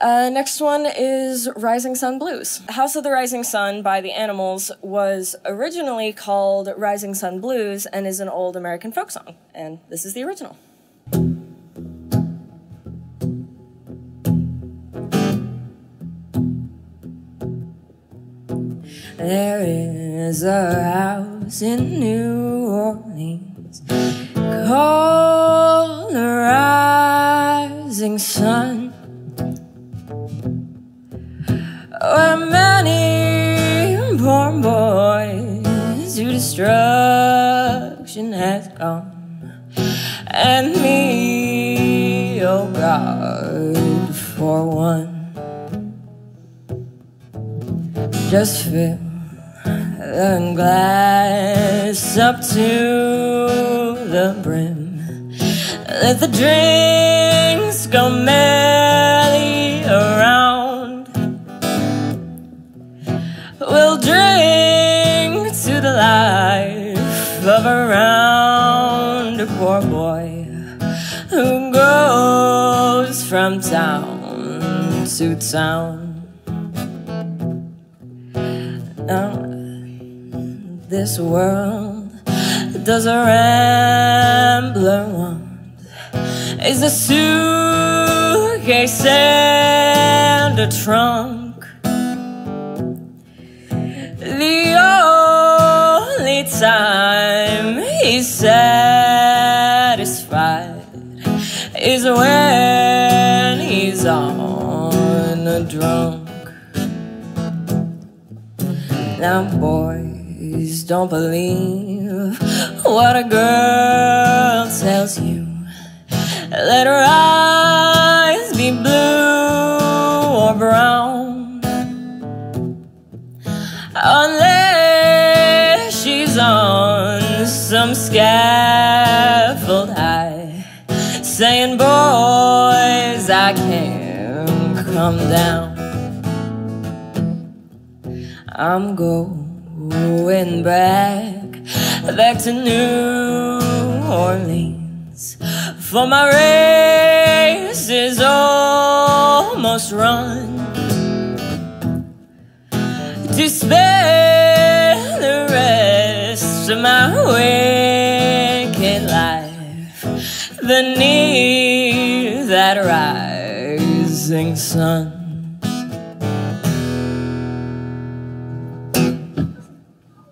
Uh, next one is Rising Sun Blues. House of the Rising Sun by the Animals was originally called Rising Sun Blues and is an old American folk song. And this is the original. There is a house in New Orleans called the Rising Sun where many born boys to destruction has gone and me, oh God, for one. Just fill the glass up to the brim. Let the drinks go merrily poor boy who goes from town to town. Now, this world does a rambler want is a suitcase and a trunk. The only time he's satisfied is when he's on a drunk. Now, boys, don't believe what a girl tells you. Let her eyes be blue or brown. Unless she's on some scaffold high, saying, Boys, I can't come down. I'm going back, back to New Orleans. For my race is almost run. To spend the rest of my wicked life beneath that rising sun.